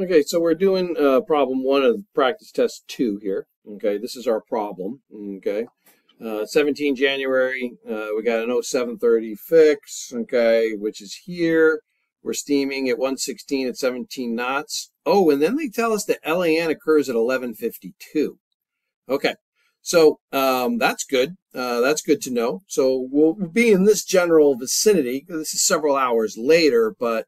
Okay, so we're doing uh, problem one of practice test two here. Okay, this is our problem. Okay, uh, 17 January, uh, we got an 0730 fix, okay, which is here. We're steaming at 116 at 17 knots. Oh, and then they tell us that LAN occurs at 1152. Okay, so um, that's good. Uh, that's good to know. So we'll be in this general vicinity. This is several hours later, but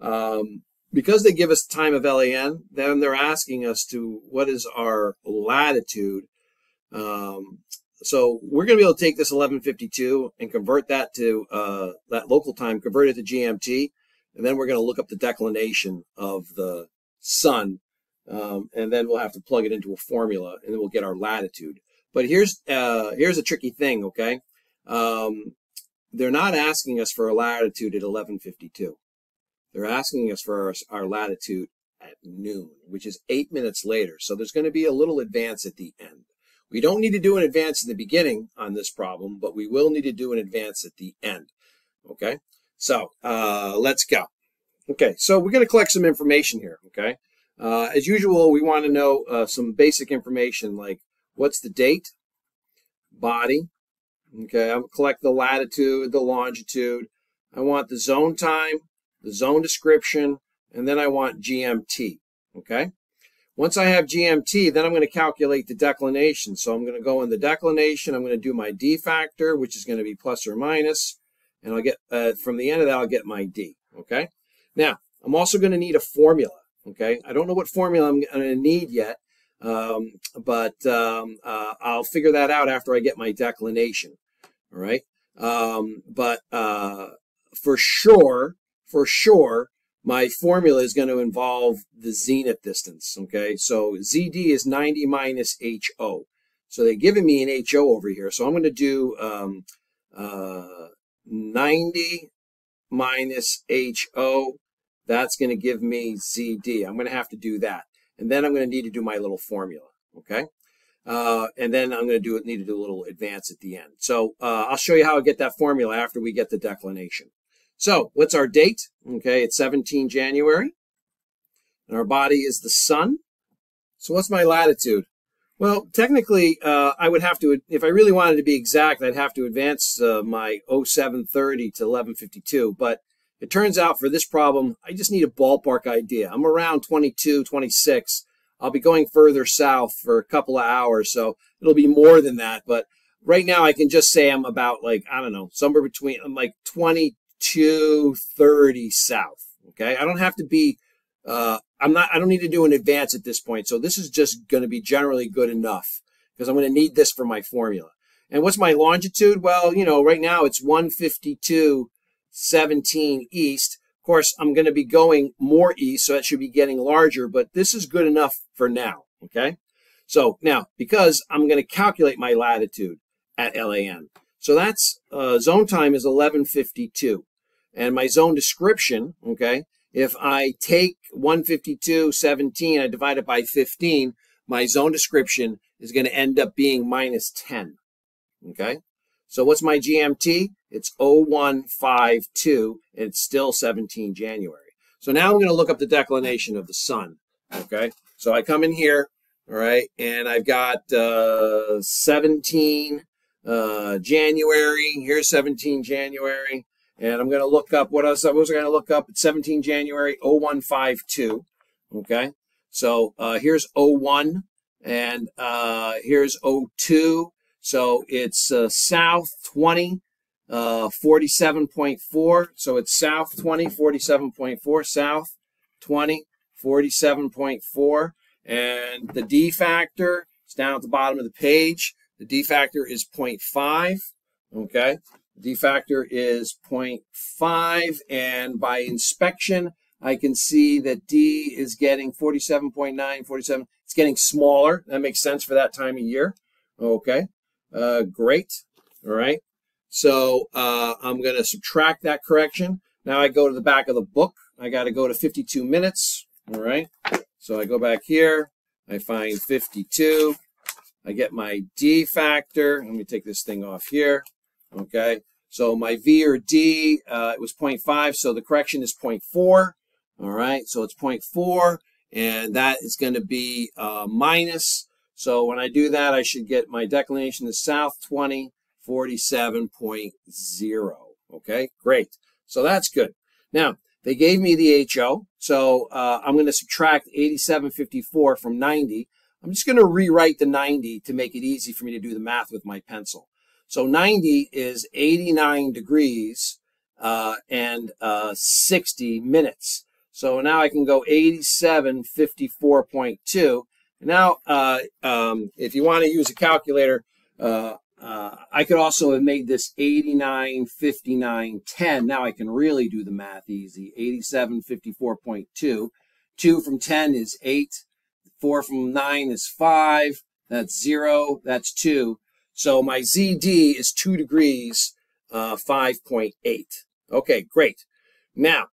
um, because they give us time of LAN, then they're asking us to what is our latitude. Um, so we're going to be able to take this 1152 and convert that to uh, that local time, convert it to GMT, and then we're going to look up the declination of the sun, um, and then we'll have to plug it into a formula, and then we'll get our latitude. But here's uh, here's a tricky thing, okay? Um, they're not asking us for a latitude at 1152. They're asking us for our, our latitude at noon, which is eight minutes later. So there's going to be a little advance at the end. We don't need to do an advance in the beginning on this problem, but we will need to do an advance at the end. Okay, so uh, let's go. Okay, so we're going to collect some information here. Okay, uh, as usual, we want to know uh, some basic information like what's the date, body. Okay, I'll collect the latitude, the longitude. I want the zone time, the zone description, and then I want GMT, okay? Once I have GMT, then I'm going to calculate the declination. So I'm going to go in the declination, I'm going to do my D factor, which is going to be plus or minus, and I'll get, uh, from the end of that, I'll get my D, okay? Now, I'm also going to need a formula, okay? I don't know what formula I'm going to need yet, um, but um, uh, I'll figure that out after I get my declination, all right? Um, but uh, for sure, for sure, my formula is going to involve the zenith distance. Okay, so ZD is 90 minus HO. So they're giving me an HO over here. So I'm going to do um, uh, 90 minus HO. That's going to give me ZD. I'm going to have to do that. And then I'm going to need to do my little formula. Okay. Uh, and then I'm going to do need to do a little advance at the end. So uh, I'll show you how I get that formula after we get the declination. So what's our date? Okay, it's 17 January. And our body is the sun. So what's my latitude? Well, technically, uh, I would have to, if I really wanted to be exact, I'd have to advance uh, my 0730 to 1152. But it turns out for this problem, I just need a ballpark idea. I'm around 22, 26. I'll be going further south for a couple of hours, so it'll be more than that. But right now, I can just say I'm about like, I don't know, somewhere between, I'm like 20 230 south. Okay. I don't have to be, uh, I'm not, I don't need to do an advance at this point. So this is just going to be generally good enough because I'm going to need this for my formula. And what's my longitude? Well, you know, right now it's 152, 17 east. Of course, I'm going to be going more east, so that should be getting larger, but this is good enough for now. Okay. So now, because I'm going to calculate my latitude at LAN. So that's uh, zone time is 1152. And my zone description, okay, if I take 152, 17, I divide it by 15, my zone description is going to end up being minus 10. Okay. So what's my GMT? It's 0152 and it's still 17 January. So now I'm going to look up the declination of the sun. Okay. So I come in here. All right. And I've got uh, 17 uh, January. Here's 17 January. And I'm going to look up what else I was going to look up. It's 17 January 0152. Okay. So uh, here's 01 and uh, here's 02. So it's uh, south 20, uh, 47.4. So it's south 20, 47.4, south 20, 47.4. And the D factor is down at the bottom of the page. The D factor is 0.5. Okay. D factor is 0.5, and by inspection, I can see that D is getting 47.9, 47. It's getting smaller. That makes sense for that time of year. Okay, uh, great. All right. So uh, I'm going to subtract that correction. Now I go to the back of the book. I got to go to 52 minutes. All right. So I go back here. I find 52. I get my D factor. Let me take this thing off here. Okay, so my V or D, uh, it was 0.5, so the correction is 0.4. All right, so it's 0.4. and that is going to be uh, minus. So when I do that, I should get my declination to south 20, 47.0. Okay, great. So that's good. Now, they gave me the HO, so uh, I'm going to subtract 8754 from 90. I'm just going to rewrite the 90 to make it easy for me to do the math with my pencil. So 90 is 89 degrees uh, and uh, 60 minutes. So now I can go 8754.2. Now, uh, um, if you want to use a calculator, uh, uh, I could also have made this 89, 59, 10. Now I can really do the math easy. 87, 54.2. 2 from 10 is 8. 4 from 9 is 5. That's 0. That's 2. So my ZD is 2 degrees, uh, 5.8. Okay, great. Now,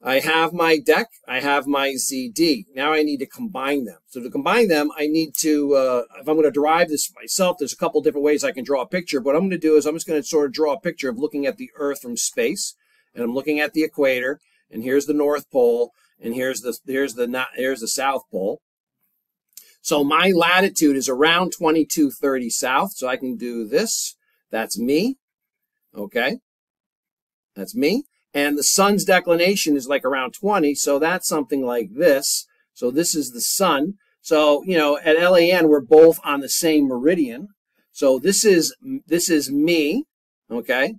I have my dec, I have my ZD. Now I need to combine them. So to combine them, I need to, uh, if I'm going to derive this myself, there's a couple different ways I can draw a picture. What I'm going to do is I'm just going to sort of draw a picture of looking at the Earth from space. And I'm looking at the equator, and here's the North Pole, and here's the, here's the, not, here's the South Pole. So my latitude is around 2230 south. So I can do this. That's me. Okay. That's me. And the sun's declination is like around 20. So that's something like this. So this is the sun. So, you know, at LAN, we're both on the same meridian. So this is, this is me. Okay.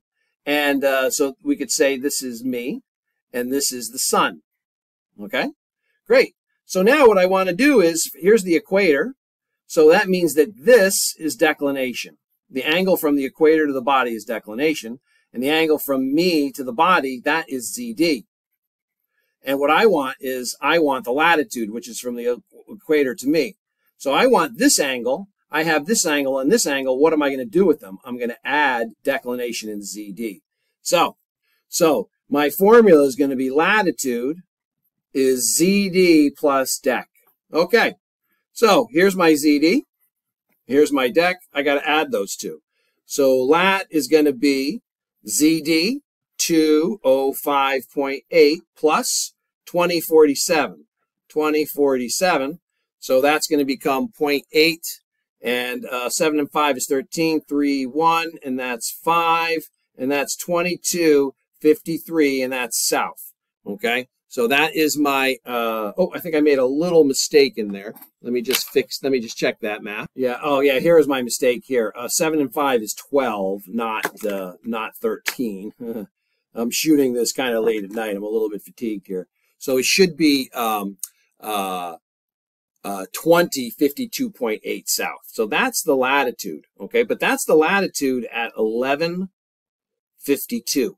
And uh, so we could say this is me and this is the sun. Okay. Great. So now what I want to do is, here's the equator. So that means that this is declination. The angle from the equator to the body is declination. And the angle from me to the body, that is ZD. And what I want is, I want the latitude, which is from the equator to me. So I want this angle. I have this angle and this angle. What am I going to do with them? I'm going to add declination in ZD. So, so my formula is going to be latitude is ZD plus dec. Okay. So here's my ZD. Here's my dec. I got to add those two. So lat is going to be ZD 205.8 plus 2047. 2047. So that's going to become 0.8 and uh, 7 and 5 is 13, 3, 1, and that's 5, and that's 22, 53, and that's south. Okay, so that is my, uh, oh, I think I made a little mistake in there. Let me just fix, let me just check that math. Yeah, oh yeah, here is my mistake here. Uh, 7 and 5 is 12, not, uh, not 13. I'm shooting this kind of late at night. I'm a little bit fatigued here. So it should be um, uh, uh, 20, 52.8 south. So that's the latitude, okay? But that's the latitude at 1152,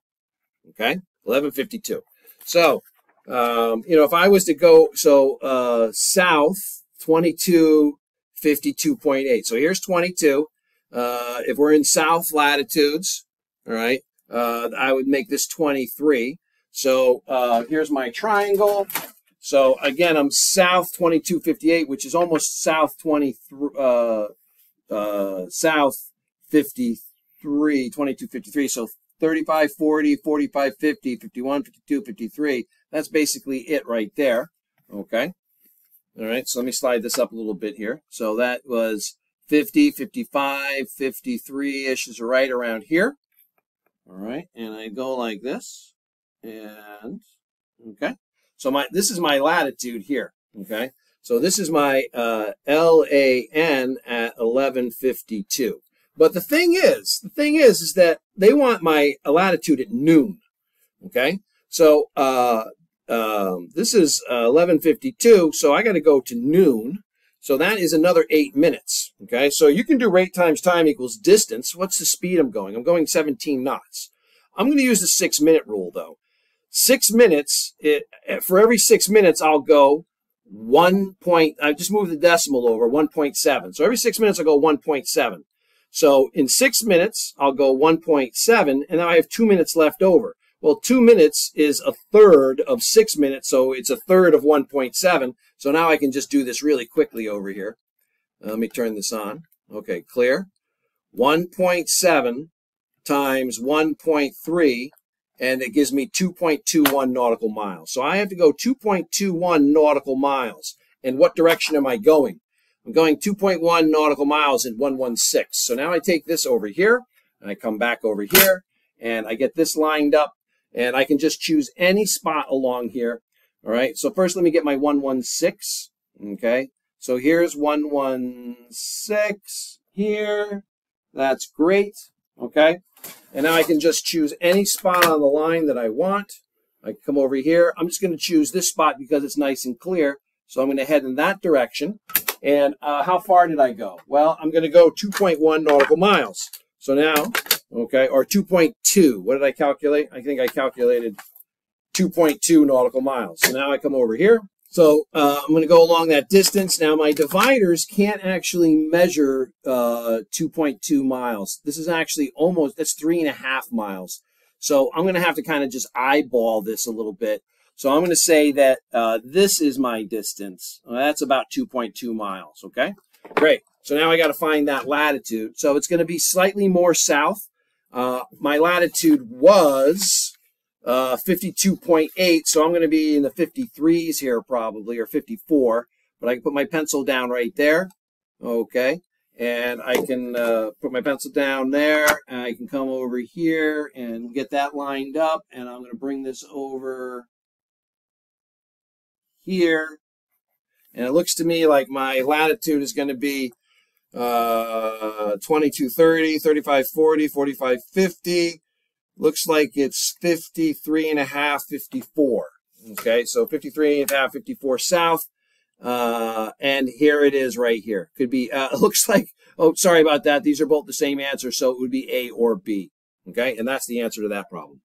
okay? 1152. So um, you know, if I was to go, so uh, south, 22, 52.8. So here's 22. Uh, if we're in south latitudes, all right, uh, I would make this 23. So uh, here's my triangle. So again, I'm south 2258, which is almost south 23, uh, uh, south 53, 2253. So 35, 40, 45, 50, 51, 52, 53. That's basically it right there. Okay. All right. So let me slide this up a little bit here. So that was 50, 55, 53-ish is right around here. All right. And I go like this. And, okay. So my this is my latitude here. Okay. So this is my uh, LAN at 1152. But the thing is, the thing is, is that they want my latitude at noon. Okay, so uh, um, this is uh, 11:52, so I got to go to noon. So that is another eight minutes. Okay, so you can do rate times time equals distance. What's the speed I'm going? I'm going 17 knots. I'm going to use the six minute rule though. Six minutes, it, for every six minutes, I'll go one point, I just moved the decimal over, 1.7. So every six minutes, I'll go 1.7. So in six minutes, I'll go 1.7, and now I have two minutes left over. Well, two minutes is a third of six minutes, so it's a third of 1.7. So now I can just do this really quickly over here. Uh, let me turn this on. Okay, clear. 1.7 times 1.3, and it gives me 2.21 nautical miles. So I have to go 2.21 nautical miles. And what direction am I going? I'm going 2.1 nautical miles in 116. So now I take this over here, and I come back over here, and I get this lined up, and I can just choose any spot along here. All right, so first let me get my 116, okay? So here's 116 here. That's great, okay? And now I can just choose any spot on the line that I want. I come over here. I'm just going to choose this spot because it's nice and clear. So I'm going to head in that direction. And uh, how far did I go? Well, I'm going to go 2.1 nautical miles. So now, okay, or 2.2. What did I calculate? I think I calculated 2.2 nautical miles. So now I come over here. So uh, I'm going to go along that distance. Now my dividers can't actually measure uh, 2.2 miles. This is actually almost, that's three and a half miles. So I'm going to have to kind of just eyeball this a little bit. So I'm going to say that uh, this is my distance. that's about 2.2 miles, okay? Great. So now I got to find that latitude. So it's going to be slightly more south. Uh, my latitude was uh, 52.8, so I'm going to be in the 53s here probably, or 54. But I can put my pencil down right there, okay? And I can uh, put my pencil down there, and I can come over here and get that lined up, and I'm going to bring this over here. And it looks to me like my latitude is going to be uh, 2230, 3540, 4550, looks like it's 53 and a half, 54. Okay, so 53 and a half, 54 south. Uh, and here it is right here. Could be, uh, it looks like, oh, sorry about that. These are both the same answer. So it would be A or B. Okay, and that's the answer to that problem.